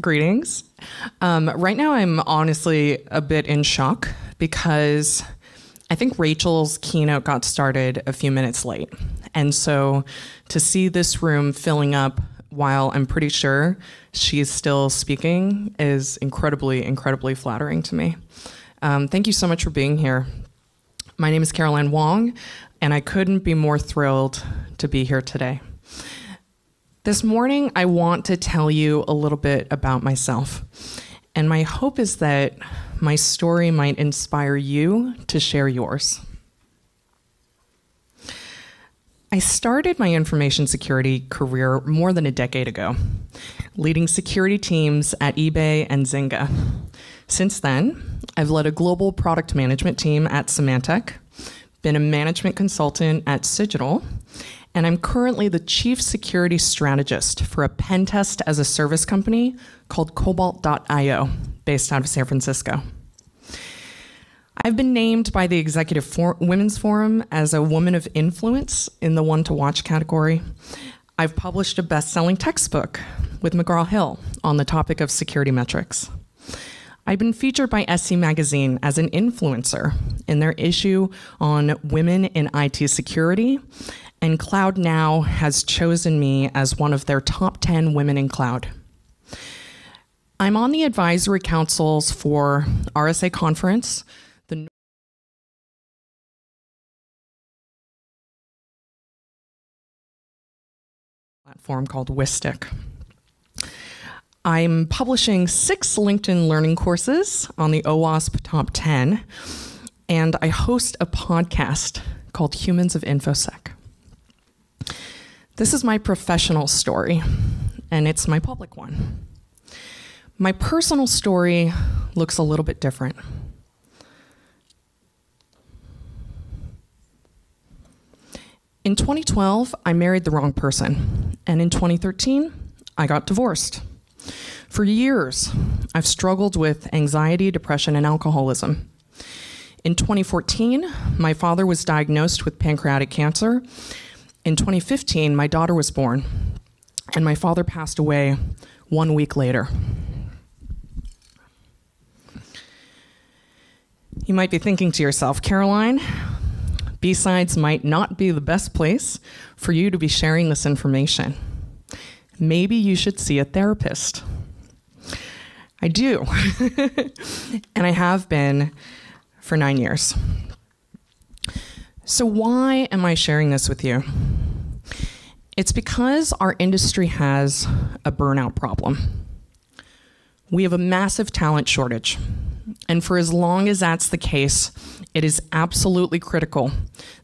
Greetings. Um, right now, I'm honestly a bit in shock because I think Rachel's keynote got started a few minutes late. And so to see this room filling up while I'm pretty sure she's still speaking is incredibly, incredibly flattering to me. Um, thank you so much for being here. My name is Caroline Wong, and I couldn't be more thrilled to be here today. This morning, I want to tell you a little bit about myself. And my hope is that my story might inspire you to share yours. I started my information security career more than a decade ago, leading security teams at eBay and Zynga. Since then, I've led a global product management team at Symantec, been a management consultant at Cigital, and I'm currently the chief security strategist for a pen test as a service company called Cobalt.io, based out of San Francisco. I've been named by the Executive For- Women's Forum as a woman of influence in the one to watch category. I've published a best selling textbook with McGraw Hill on the topic of security metrics. I've been featured by SC Magazine as an influencer in their issue on women in IT security, and Cloud Now has chosen me as one of their top 10 women in cloud. I'm on the advisory councils for RSA Conference, the platform called Whistic. I'm publishing six LinkedIn learning courses on the OWASP Top 10, and I host a podcast called Humans of InfoSec. This is my professional story, and it's my public one. My personal story looks a little bit different. In 2012, I married the wrong person, and in 2013, I got divorced. For years, I've struggled with anxiety, depression, and alcoholism. In 2014, my father was diagnosed with pancreatic cancer, in 2015, my daughter was born, and my father passed away one week later. You might be thinking to yourself, Caroline, B-Sides might not be the best place for you to be sharing this information. Maybe you should see a therapist. I do, and I have been for nine years. So, why am I sharing this with you? It's because our industry has a burnout problem. We have a massive talent shortage. And for as long as that's the case, it is absolutely critical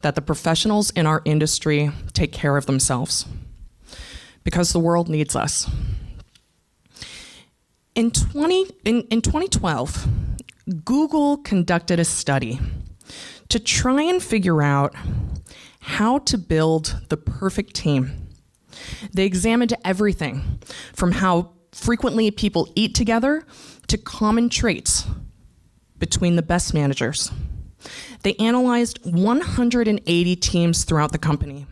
that the professionals in our industry take care of themselves because the world needs us. In, 20, in, in 2012, Google conducted a study to try and figure out how to build the perfect team. They examined everything from how frequently people eat together to common traits between the best managers. They analyzed 180 teams throughout the company,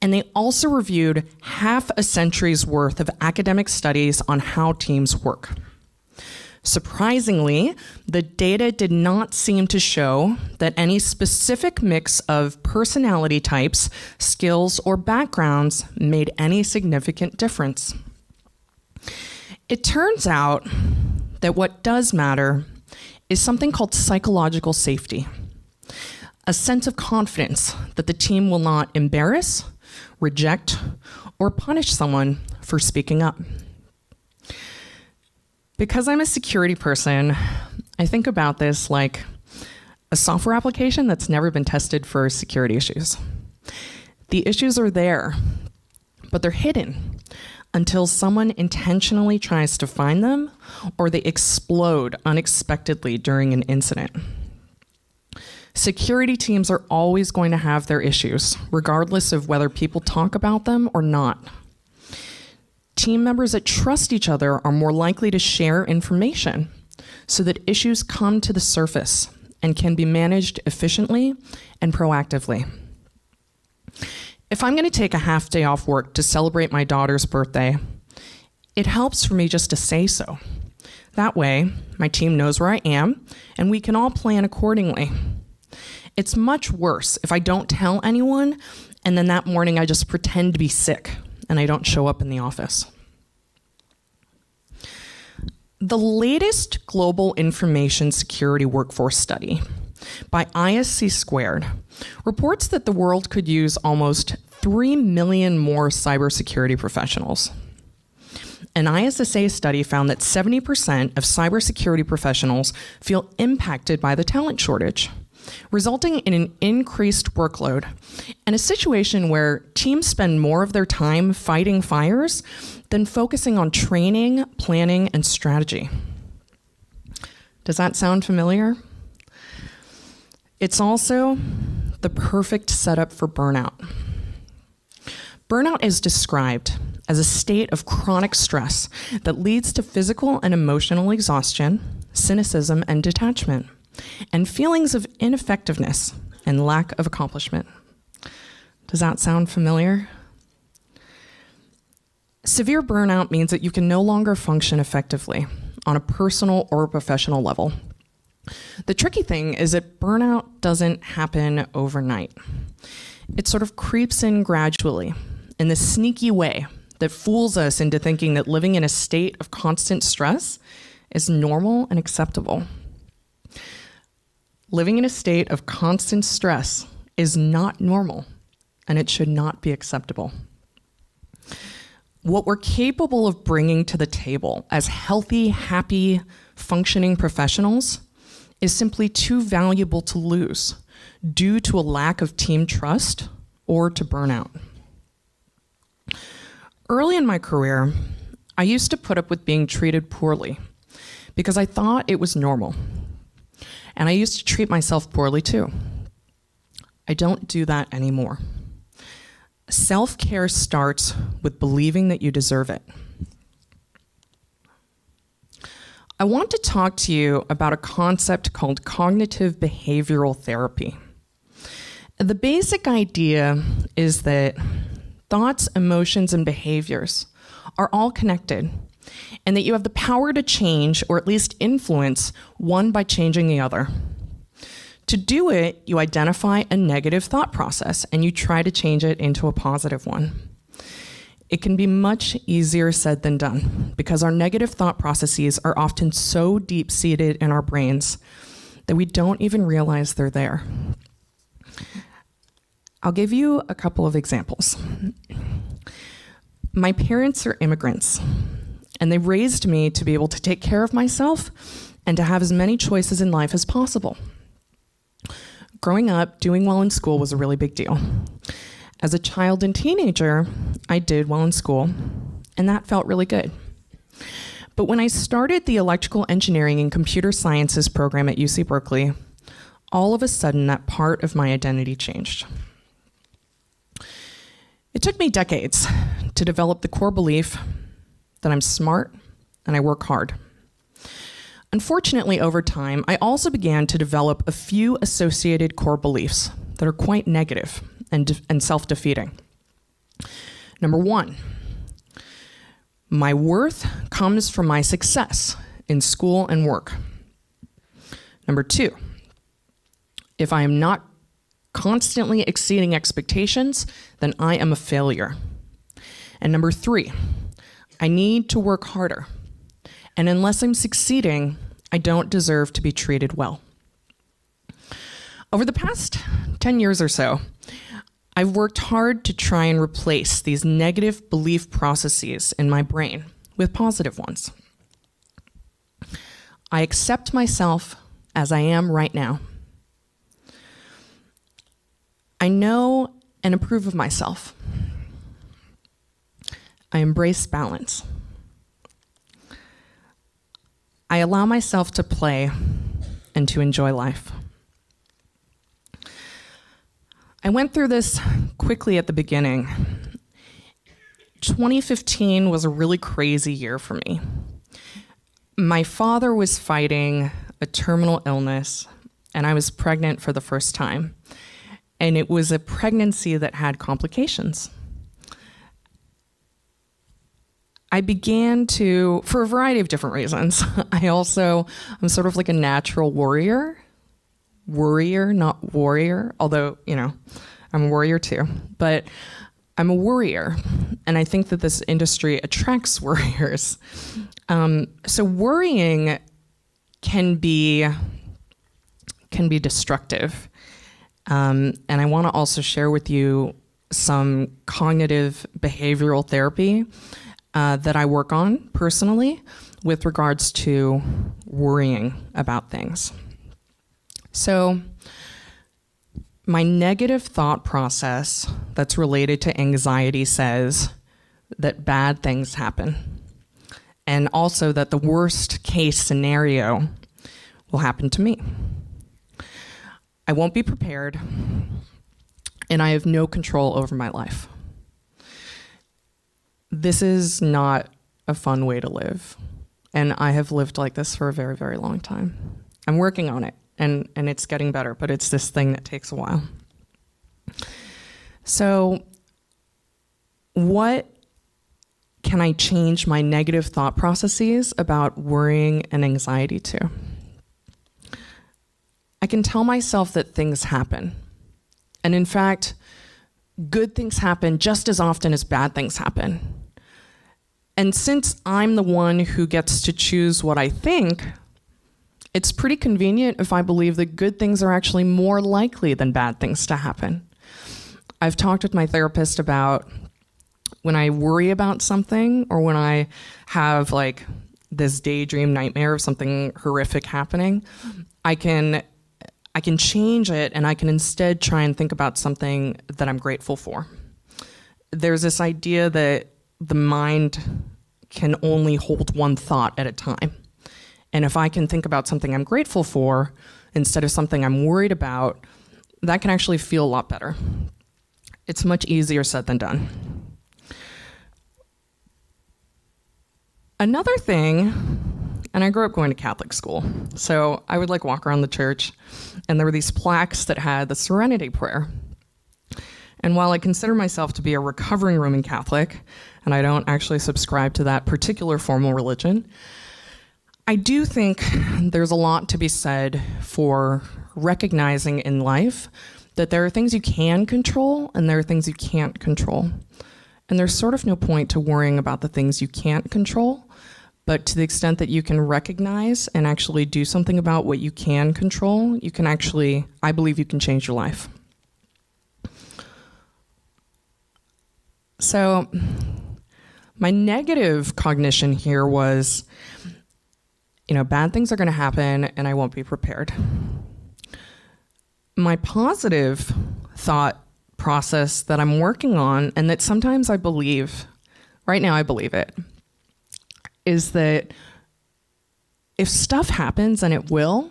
and they also reviewed half a century's worth of academic studies on how teams work. Surprisingly, the data did not seem to show that any specific mix of personality types, skills, or backgrounds made any significant difference. It turns out that what does matter is something called psychological safety a sense of confidence that the team will not embarrass, reject, or punish someone for speaking up. Because I'm a security person, I think about this like a software application that's never been tested for security issues. The issues are there, but they're hidden until someone intentionally tries to find them or they explode unexpectedly during an incident. Security teams are always going to have their issues, regardless of whether people talk about them or not. Team members that trust each other are more likely to share information so that issues come to the surface and can be managed efficiently and proactively. If I'm going to take a half day off work to celebrate my daughter's birthday, it helps for me just to say so. That way, my team knows where I am and we can all plan accordingly. It's much worse if I don't tell anyone and then that morning I just pretend to be sick and I don't show up in the office. The latest global information security workforce study by ISC Squared reports that the world could use almost 3 million more cybersecurity professionals. An ISSA study found that 70% of cybersecurity professionals feel impacted by the talent shortage, resulting in an increased workload and a situation where teams spend more of their time fighting fires than focusing on training, planning, and strategy. Does that sound familiar? It's also the perfect setup for burnout. Burnout is described as a state of chronic stress that leads to physical and emotional exhaustion, cynicism, and detachment, and feelings of ineffectiveness and lack of accomplishment. Does that sound familiar? Severe burnout means that you can no longer function effectively on a personal or professional level. The tricky thing is that burnout doesn't happen overnight. It sort of creeps in gradually in this sneaky way that fools us into thinking that living in a state of constant stress is normal and acceptable. Living in a state of constant stress is not normal and it should not be acceptable. What we're capable of bringing to the table as healthy, happy, functioning professionals is simply too valuable to lose due to a lack of team trust or to burnout. Early in my career, I used to put up with being treated poorly because I thought it was normal. And I used to treat myself poorly too. I don't do that anymore. Self care starts with believing that you deserve it. I want to talk to you about a concept called cognitive behavioral therapy. The basic idea is that thoughts, emotions, and behaviors are all connected, and that you have the power to change or at least influence one by changing the other. To do it, you identify a negative thought process and you try to change it into a positive one. It can be much easier said than done because our negative thought processes are often so deep seated in our brains that we don't even realize they're there. I'll give you a couple of examples. My parents are immigrants, and they raised me to be able to take care of myself and to have as many choices in life as possible. Growing up, doing well in school was a really big deal. As a child and teenager, I did well in school, and that felt really good. But when I started the electrical engineering and computer sciences program at UC Berkeley, all of a sudden that part of my identity changed. It took me decades to develop the core belief that I'm smart and I work hard. Unfortunately, over time, I also began to develop a few associated core beliefs that are quite negative and, and self defeating. Number one, my worth comes from my success in school and work. Number two, if I am not constantly exceeding expectations, then I am a failure. And number three, I need to work harder. And unless I'm succeeding, I don't deserve to be treated well. Over the past 10 years or so, I've worked hard to try and replace these negative belief processes in my brain with positive ones. I accept myself as I am right now. I know and approve of myself. I embrace balance. I allow myself to play and to enjoy life. I went through this quickly at the beginning. 2015 was a really crazy year for me. My father was fighting a terminal illness, and I was pregnant for the first time. And it was a pregnancy that had complications. I began to, for a variety of different reasons. I also, I'm sort of like a natural warrior. Worrier, not warrior, although, you know, I'm a warrior too. But I'm a worrier, and I think that this industry attracts worriers. Um, so worrying can be can be destructive, um, and I want to also share with you some cognitive behavioral therapy uh, that I work on personally with regards to worrying about things. So, my negative thought process that's related to anxiety says that bad things happen, and also that the worst case scenario will happen to me. I won't be prepared, and I have no control over my life this is not a fun way to live. And I have lived like this for a very, very long time. I'm working on it and, and it's getting better, but it's this thing that takes a while. So, what can I change my negative thought processes about worrying and anxiety to? I can tell myself that things happen. And in fact, good things happen just as often as bad things happen. And since I'm the one who gets to choose what I think, it's pretty convenient if I believe that good things are actually more likely than bad things to happen. I've talked with my therapist about when I worry about something or when I have like this daydream nightmare of something horrific happening, I can I can change it and I can instead try and think about something that I'm grateful for. There's this idea that the mind can only hold one thought at a time. And if I can think about something I'm grateful for instead of something I'm worried about, that can actually feel a lot better. It's much easier said than done. Another thing, and I grew up going to Catholic school, so I would like walk around the church, and there were these plaques that had the Serenity Prayer. And while I consider myself to be a recovering Roman Catholic, and I don't actually subscribe to that particular formal religion, I do think there's a lot to be said for recognizing in life that there are things you can control and there are things you can't control. And there's sort of no point to worrying about the things you can't control, but to the extent that you can recognize and actually do something about what you can control, you can actually, I believe you can change your life. So, my negative cognition here was, you know, bad things are going to happen and I won't be prepared. My positive thought process that I'm working on and that sometimes I believe, right now I believe it, is that if stuff happens and it will,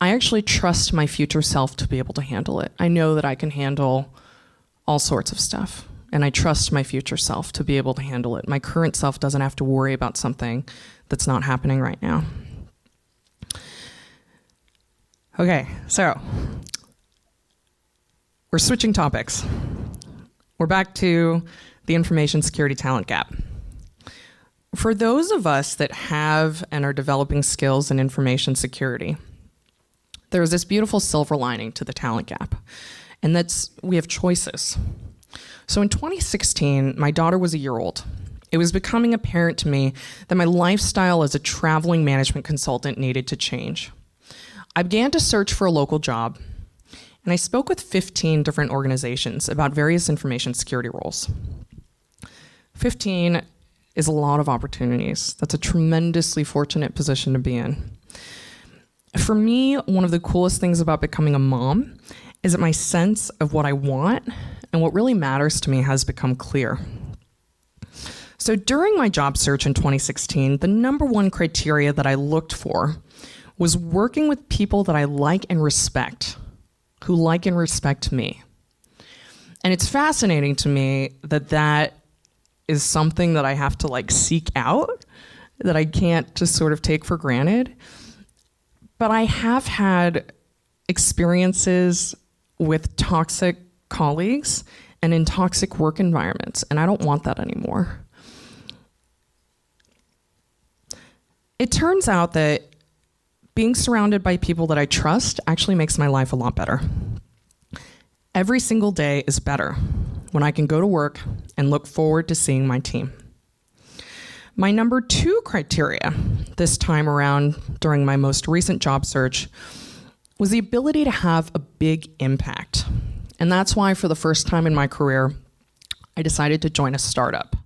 I actually trust my future self to be able to handle it. I know that I can handle all sorts of stuff and I trust my future self to be able to handle it. My current self doesn't have to worry about something that's not happening right now. Okay, so we're switching topics. We're back to the information security talent gap. For those of us that have and are developing skills in information security, there's this beautiful silver lining to the talent gap, and that's we have choices. So in 2016, my daughter was a year old. It was becoming apparent to me that my lifestyle as a traveling management consultant needed to change. I began to search for a local job, and I spoke with 15 different organizations about various information security roles. 15 is a lot of opportunities. That's a tremendously fortunate position to be in. For me, one of the coolest things about becoming a mom is that my sense of what I want and what really matters to me has become clear. So during my job search in 2016, the number one criteria that I looked for was working with people that I like and respect, who like and respect me. And it's fascinating to me that that is something that I have to like seek out, that I can't just sort of take for granted. But I have had experiences with toxic colleagues and in toxic work environments, and I don't want that anymore. It turns out that being surrounded by people that I trust actually makes my life a lot better. Every single day is better when I can go to work and look forward to seeing my team. My number two criteria this time around during my most recent job search was the ability to have a big impact. And that's why, for the first time in my career, I decided to join a startup.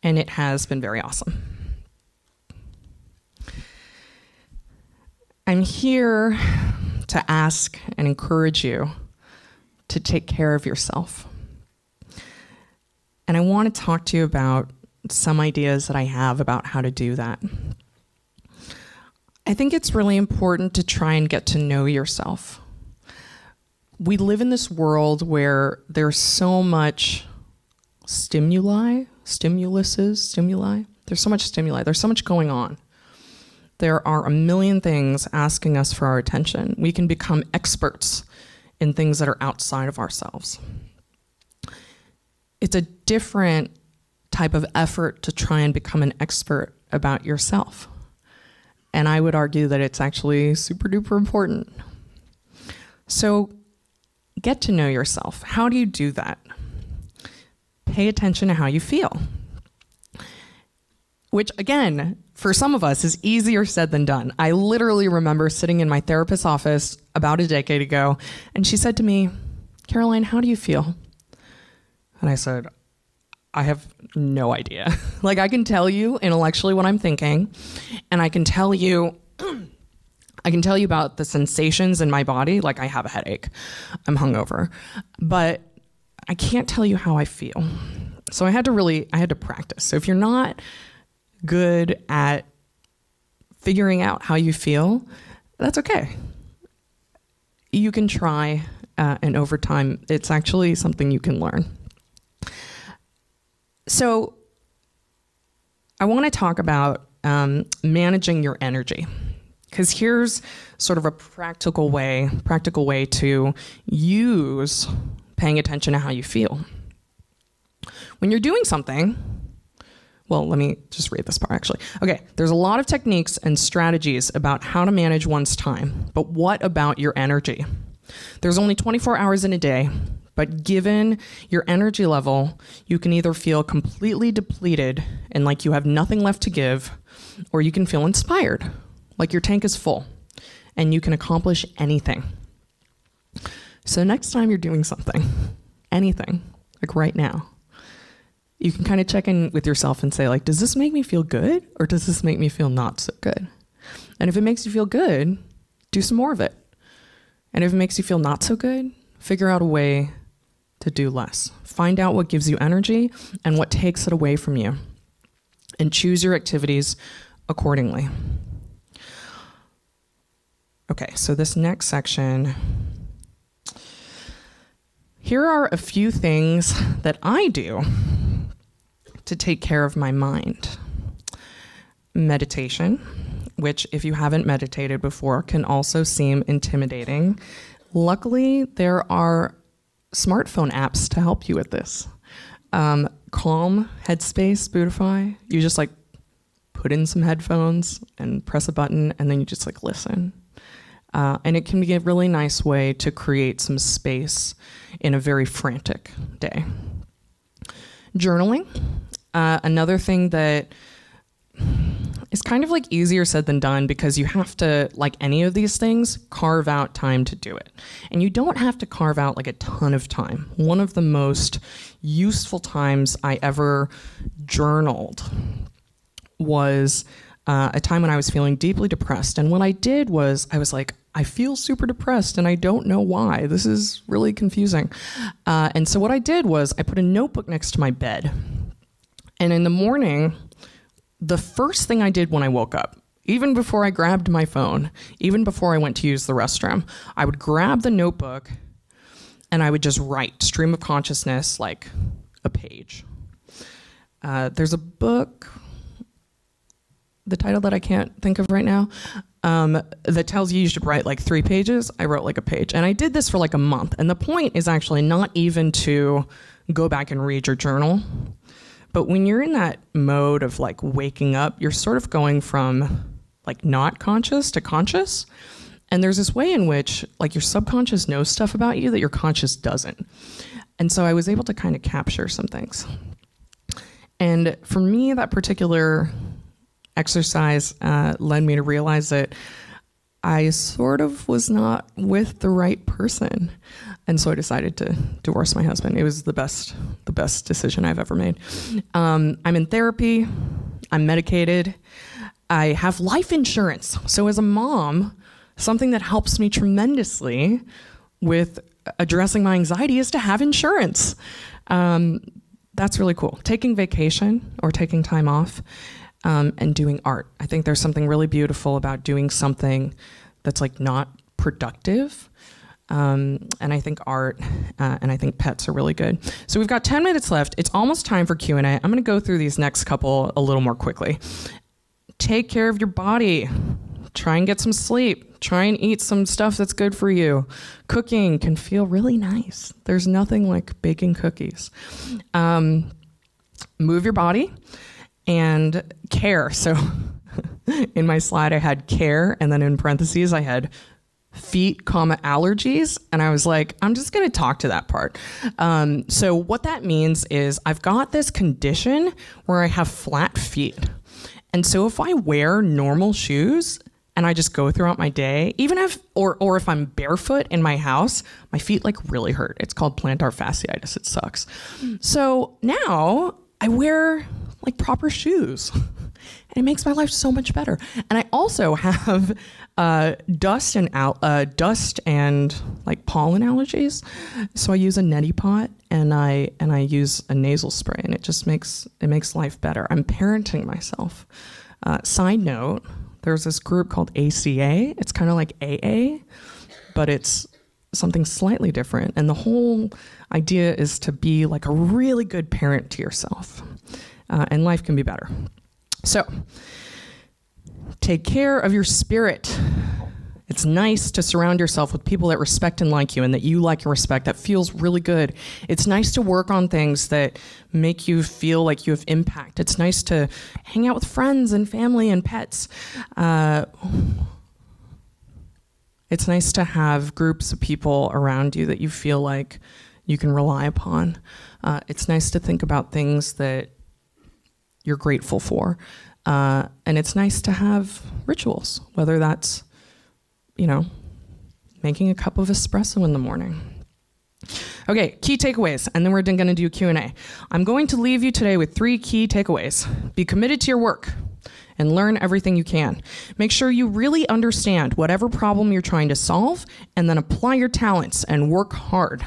And it has been very awesome. I'm here to ask and encourage you to take care of yourself. And I want to talk to you about some ideas that I have about how to do that. I think it's really important to try and get to know yourself. We live in this world where there's so much stimuli, stimuluses, stimuli. There's so much stimuli, there's so much going on. There are a million things asking us for our attention. We can become experts in things that are outside of ourselves. It's a different type of effort to try and become an expert about yourself. And I would argue that it's actually super duper important. So get to know yourself. How do you do that? Pay attention to how you feel. Which, again, for some of us is easier said than done. I literally remember sitting in my therapist's office about a decade ago, and she said to me, Caroline, how do you feel? And I said, I have no idea. like, I can tell you intellectually what I'm thinking, and I can tell you. I can tell you about the sensations in my body, like I have a headache, I'm hungover, but I can't tell you how I feel. So I had to really, I had to practice. So if you're not good at figuring out how you feel, that's okay. You can try, uh, and over time, it's actually something you can learn. So, I want to talk about um, managing your energy because here's sort of a practical way, practical way to use paying attention to how you feel. When you're doing something, well, let me just read this part actually. Okay, there's a lot of techniques and strategies about how to manage one's time, but what about your energy? There's only 24 hours in a day, but given your energy level, you can either feel completely depleted and like you have nothing left to give, or you can feel inspired, like your tank is full and you can accomplish anything. So, next time you're doing something, anything, like right now, you can kind of check in with yourself and say, like, does this make me feel good or does this make me feel not so good? And if it makes you feel good, do some more of it. And if it makes you feel not so good, figure out a way to do less. Find out what gives you energy and what takes it away from you, and choose your activities accordingly. Okay, so this next section. Here are a few things that I do to take care of my mind meditation, which, if you haven't meditated before, can also seem intimidating. Luckily, there are smartphone apps to help you with this. Um, Calm, Headspace, Spotify. You just like put in some headphones and press a button, and then you just like listen. Uh, and it can be a really nice way to create some space in a very frantic day. Journaling, uh, another thing that is kind of like easier said than done because you have to, like any of these things, carve out time to do it. And you don't have to carve out like a ton of time. One of the most useful times I ever journaled was uh, a time when I was feeling deeply depressed. And what I did was, I was like, I feel super depressed and I don't know why. This is really confusing. Uh, and so what I did was, I put a notebook next to my bed. And in the morning, the first thing I did when I woke up, even before I grabbed my phone, even before I went to use the restroom, I would grab the notebook and I would just write stream of consciousness like a page. Uh, there's a book, the title that I can't think of right now, um, that tells you you should write like three pages. I wrote like a page. And I did this for like a month. And the point is actually not even to go back and read your journal. But when you're in that mode of like waking up, you're sort of going from like not conscious to conscious. And there's this way in which like your subconscious knows stuff about you that your conscious doesn't. And so I was able to kind of capture some things. And for me, that particular exercise uh, led me to realize that I sort of was not with the right person. And so I decided to divorce my husband. It was the best, the best decision I've ever made. Um, I'm in therapy. I'm medicated. I have life insurance. So as a mom, something that helps me tremendously with addressing my anxiety is to have insurance. Um, that's really cool. Taking vacation or taking time off um, and doing art. I think there's something really beautiful about doing something that's like not productive. Um, and I think art uh, and I think pets are really good. So we've got 10 minutes left. It's almost time for Q&A. I'm going to go through these next couple a little more quickly. Take care of your body. Try and get some sleep. Try and eat some stuff that's good for you. Cooking can feel really nice. There's nothing like baking cookies. Um, move your body and care. So in my slide, I had care, and then in parentheses, I had feet, comma allergies, and I was like, I'm just going to talk to that part. Um, so what that means is I've got this condition where I have flat feet, and so if I wear normal shoes. And I just go throughout my day, even if, or, or if I'm barefoot in my house, my feet like really hurt. It's called plantar fasciitis. It sucks. So now I wear like proper shoes. and it makes my life so much better. And I also have uh, dust and al- uh, dust and like pollen allergies, so I use a neti pot and I and I use a nasal spray, and it just makes it makes life better. I'm parenting myself. Uh, side note: There's this group called ACA. It's kind of like AA, but it's something slightly different. And the whole idea is to be like a really good parent to yourself uh, and life can be better. So, take care of your spirit. It's nice to surround yourself with people that respect and like you and that you like and respect. That feels really good. It's nice to work on things that make you feel like you have impact. It's nice to hang out with friends and family and pets. Uh, it's nice to have groups of people around you that you feel like you can rely upon. Uh, it's nice to think about things that you're grateful for. Uh, and it's nice to have rituals, whether that's, you know, making a cup of espresso in the morning. Okay, key takeaways, and then we're going to do Q&A. I'm going to leave you today with three key takeaways. Be committed to your work and learn everything you can. Make sure you really understand whatever problem you're trying to solve and then apply your talents and work hard.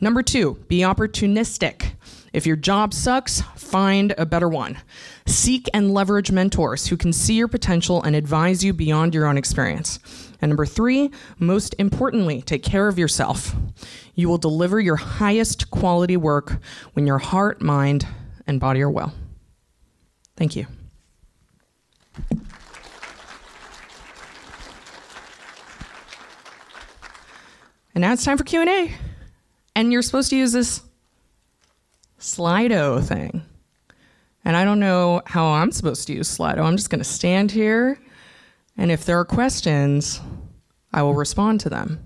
Number 2, be opportunistic. If your job sucks, find a better one. Seek and leverage mentors who can see your potential and advise you beyond your own experience. And number three, most importantly, take care of yourself. You will deliver your highest quality work when your heart, mind, and body are well. Thank you. And now it's time for Q&A. And you're supposed to use this Slido thing. And I don't know how I'm supposed to use Slido. I'm just going to stand here, and if there are questions, I will respond to them.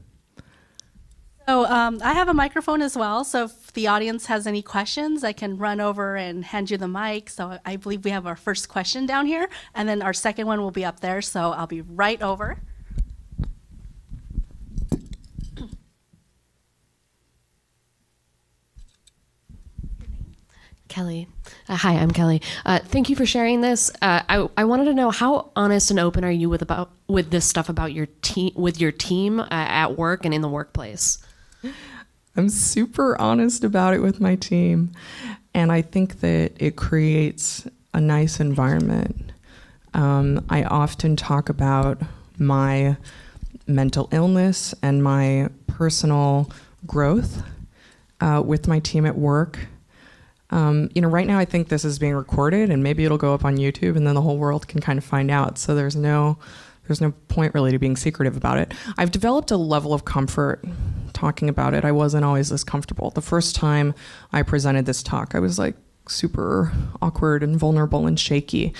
So um, I have a microphone as well. So the audience has any questions, I can run over and hand you the mic. So I believe we have our first question down here, and then our second one will be up there. So I'll be right over. Kelly. Uh, hi, I'm Kelly. Uh, thank you for sharing this. Uh, I, I wanted to know how honest and open are you with about with this stuff about your team with your team uh, at work and in the workplace. I'm super honest about it with my team, and I think that it creates a nice environment. Um, I often talk about my mental illness and my personal growth uh, with my team at work um, you know, right now I think this is being recorded, and maybe it'll go up on YouTube, and then the whole world can kind of find out. So there's no, there's no point really to being secretive about it. I've developed a level of comfort talking about it. I wasn't always this comfortable. The first time I presented this talk, I was like, super awkward and vulnerable and shaky.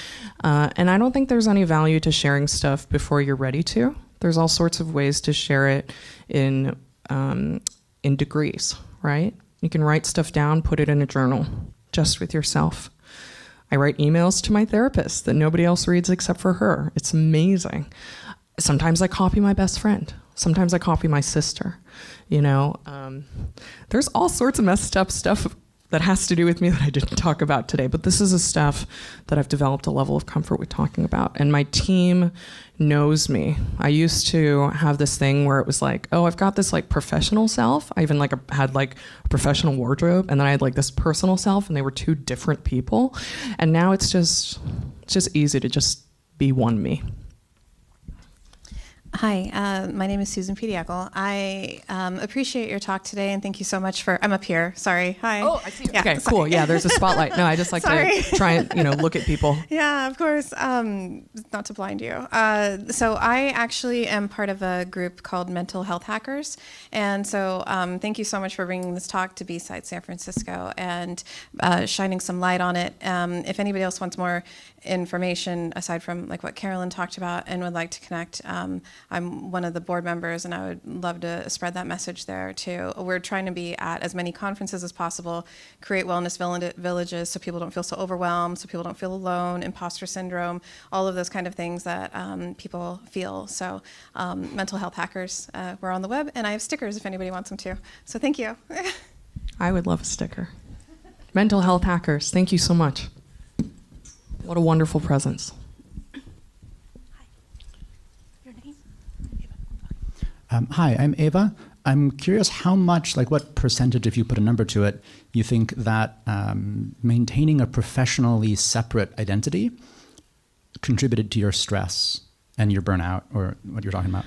Uh, and I don't think there's any value to sharing stuff before you're ready to. There's all sorts of ways to share it in um, in degrees, right? You can write stuff down, put it in a journal, just with yourself. I write emails to my therapist that nobody else reads except for her. It's amazing. Sometimes I copy my best friend. Sometimes I copy my sister. You know, um, there's all sorts of messed up stuff that has to do with me that I didn't talk about today. But this is a stuff that I've developed a level of comfort with talking about. And my team knows me. I used to have this thing where it was like, oh, I've got this like professional self. I even like a, had like a professional wardrobe, and then I had like this personal self, and they were two different people. And now it's just it's just easy to just be one me. Hi, uh, my name is Susan Pediacle. I um, appreciate your talk today, and thank you so much for. I'm up here. Sorry. Hi. Oh, I see. Yeah, okay, sorry. cool. Yeah, there's a spotlight. No, I just like to try and you know look at people. Yeah, of course. Um, not to blind you. Uh, so I actually am part of a group called Mental Health Hackers, and so um, thank you so much for bringing this talk to B-Side San Francisco and uh, shining some light on it. Um, if anybody else wants more information aside from like what Carolyn talked about and would like to connect, um, I'm one of the board members and I would love to spread that message there too. We're trying to be at as many conferences as possible, create wellness villages so people don't feel so overwhelmed, so people don't feel alone, imposter syndrome, all of those kind of things that um, people feel. So um, mental health hackers, uh, we're on the web and I have stickers if anybody wants them too. So thank you. I would love a sticker. Mental health hackers, thank you so much. What a wonderful presence. Um, hi, I'm Ava. I'm curious how much, like what percentage, if you put a number to it, you think that um, maintaining a professionally separate identity contributed to your stress and your burnout, or what you're talking about?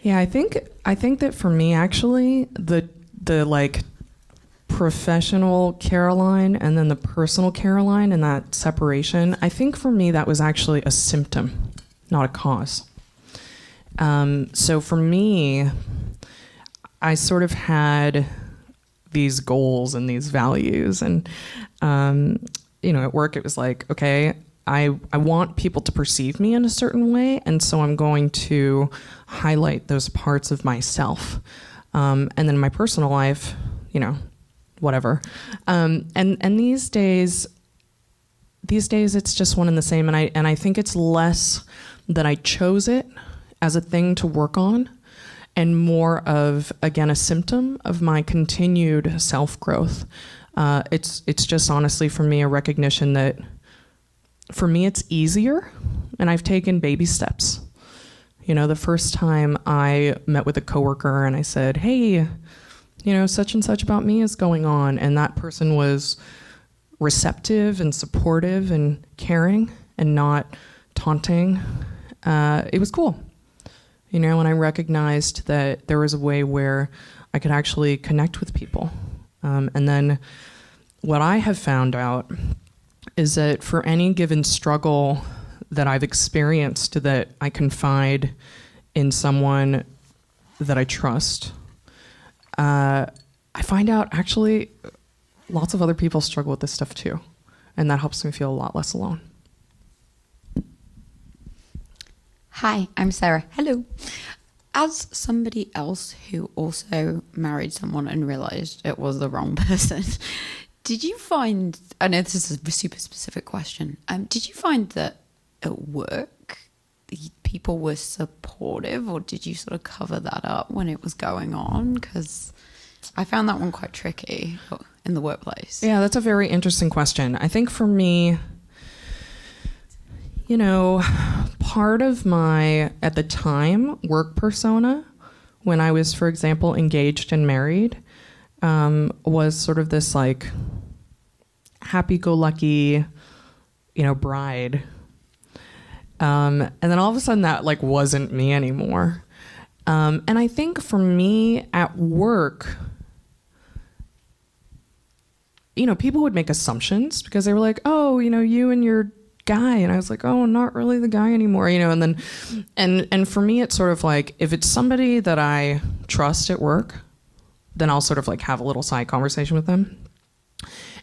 Yeah, I think I think that for me, actually, the the like professional Caroline and then the personal Caroline and that separation, I think for me that was actually a symptom, not a cause. Um, so for me, I sort of had these goals and these values, and um, you know, at work it was like, okay, I I want people to perceive me in a certain way, and so I'm going to highlight those parts of myself. Um, and then my personal life, you know, whatever. Um, and and these days, these days it's just one and the same. And I and I think it's less that I chose it as a thing to work on, and more of again a symptom of my continued self growth. Uh, it's it's just honestly for me a recognition that for me it's easier, and I've taken baby steps. You know, the first time I met with a coworker and I said, "Hey." you know, such and such about me is going on. And that person was receptive and supportive and caring and not taunting. Uh, it was cool. You know, and I recognized that there was a way where I could actually connect with people. Um, and then what I have found out is that for any given struggle that I've experienced, that I confide in someone that I trust uh, I find out actually lots of other people struggle with this stuff too. And that helps me feel a lot less alone. Hi, I'm Sarah. Hello. As somebody else who also married someone and realized it was the wrong person, did you find? I know this is a super specific question. Um, did you find that at work people were supportive, or did you sort of cover that up when it was going on? Because I found that one quite tricky in the workplace. Yeah, that's a very interesting question. I think for me, you know, part of my, at the time, work persona, when I was, for example, engaged and married, um, was sort of this like happy go lucky, you know, bride um, and then all of a sudden that like wasn't me anymore. Um, and I think for me at work, you know, people would make assumptions because they were like, oh, you know, you and your guy and I was like, "Oh, not really the guy anymore," you know, and then and and for me it's sort of like if it's somebody that I trust at work, then I'll sort of like have a little side conversation with them.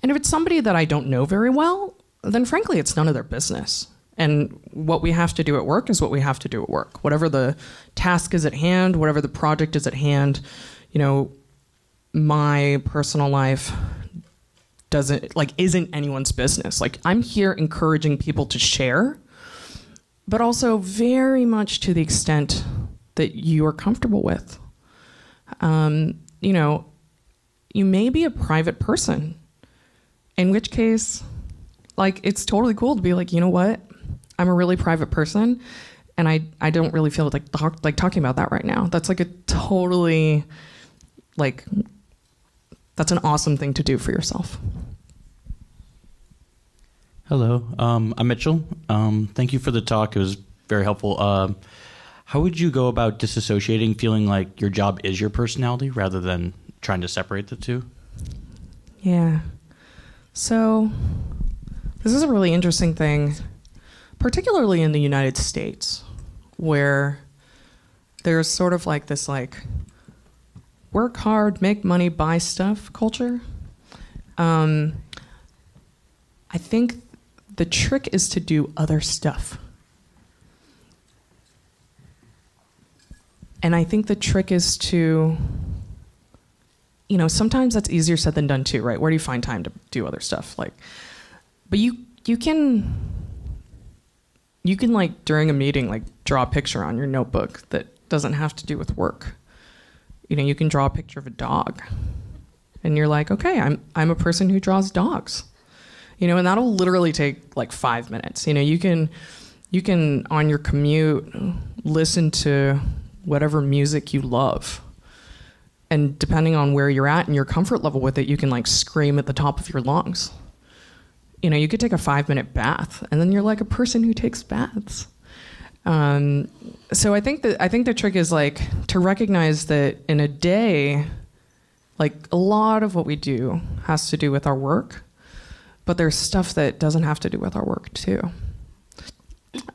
And if it's somebody that I don't know very well, then frankly, it's none of their business. And what we have to do at work is what we have to do at work. Whatever the task is at hand, whatever the project is at hand, you know, my personal life doesn't like isn't anyone's business. Like I'm here encouraging people to share, but also very much to the extent that you are comfortable with. Um, you know, you may be a private person, in which case, like it's totally cool to be like, you know what, I'm a really private person, and I I don't really feel like like talking about that right now. That's like a totally like that's an awesome thing to do for yourself. Hello, um, I'm Mitchell. Um, thank you for the talk. It was very helpful. Uh, how would you go about disassociating, feeling like your job is your personality rather than trying to separate the two? Yeah. So, this is a really interesting thing, particularly in the United States, where there's sort of like this like work hard, make money, buy stuff culture. Um, I think the trick is to do other stuff. And I think the trick is to, you know, sometimes that's easier said than done too, right? Where do you find time to do other stuff? Like, but you you can you can like during a meeting like draw a picture on your notebook that doesn't have to do with work. You know, you can draw a picture of a dog, and you're like, okay, I'm I'm a person who draws dogs. You know, and that'll literally take like five minutes. You know, you can you can on your commute listen to whatever music you love. And depending on where you're at and your comfort level with it, you can like scream at the top of your lungs. You know, you could take a five minute bath and then you're like a person who takes baths. Um, so I think that I think the trick is like to recognize that in a day, like a lot of what we do has to do with our work, but there's stuff that doesn't have to do with our work too.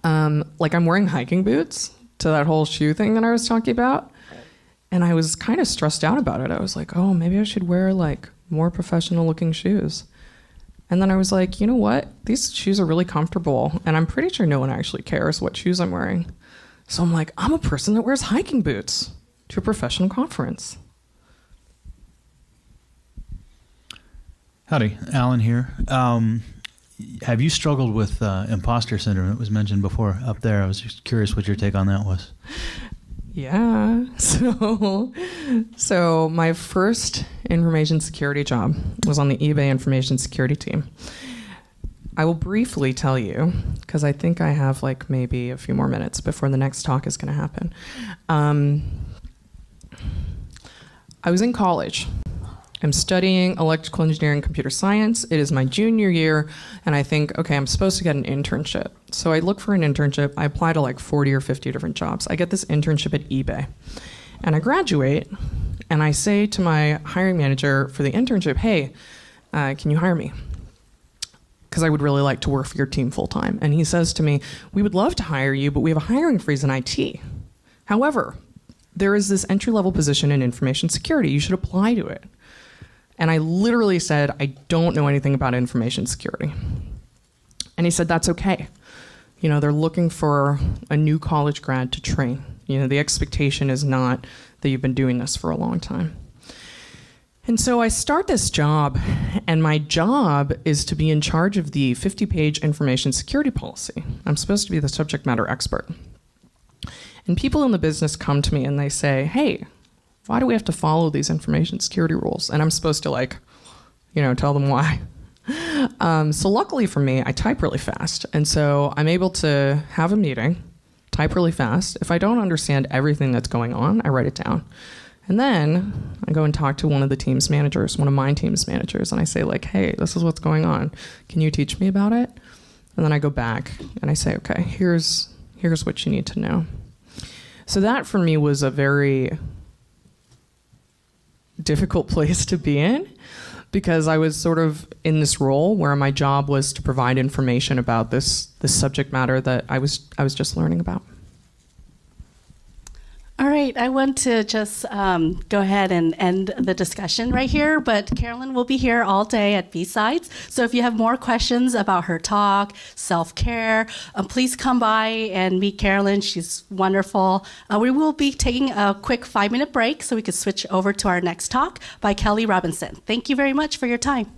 Um, like I'm wearing hiking boots to that whole shoe thing that I was talking about. And I was kind of stressed out about it. I was like, oh, maybe I should wear like more professional looking shoes. And then I was like, you know what? These shoes are really comfortable. And I'm pretty sure no one actually cares what shoes I'm wearing. So I'm like, I'm a person that wears hiking boots to a professional conference. Howdy, Alan here. Um, have you struggled with uh, imposter syndrome? It was mentioned before up there. I was just curious what your take on that was. Yeah. So, so my first information security job was on the eBay information security team. I will briefly tell you because I think I have like maybe a few more minutes before the next talk is going to happen. Um, I was in college I'm studying electrical engineering computer science. It is my junior year, and I think, okay, I'm supposed to get an internship. So I look for an internship. I apply to like 40 or 50 different jobs. I get this internship at eBay. And I graduate, and I say to my hiring manager for the internship, hey, uh, can you hire me? Because I would really like to work for your team full time. And he says to me, we would love to hire you, but we have a hiring freeze in IT. However, there is this entry level position in information security. You should apply to it. And I literally said, I don't know anything about information security. And he said, That's okay. You know, they're looking for a new college grad to train. You know, the expectation is not that you've been doing this for a long time. And so I start this job, and my job is to be in charge of the 50 page information security policy. I'm supposed to be the subject matter expert. And people in the business come to me and they say, Hey, why do we have to follow these information security rules? And I'm supposed to like, you know, tell them why. Um, so luckily for me, I type really fast, and so I'm able to have a meeting, type really fast. If I don't understand everything that's going on, I write it down. And then I go and talk to one of the team's managers, one of my team's managers, and I say, like, hey, this is what's going on. Can you teach me about it? And then I go back and I say, okay, here's here's what you need to know. So that for me was a very difficult place to be in because I was sort of in this role where my job was to provide information about this this subject matter that I was I was just learning about. All right. I want to just um, go ahead and end the discussion right here, but Carolyn will be here all day at BSides. So if you have more questions about her talk, self-care, um, please come by and meet Carolyn. She's wonderful. Uh, we will be taking a quick five-minute break so we can switch over to our next talk by Kelly Robinson. Thank you very much for your time.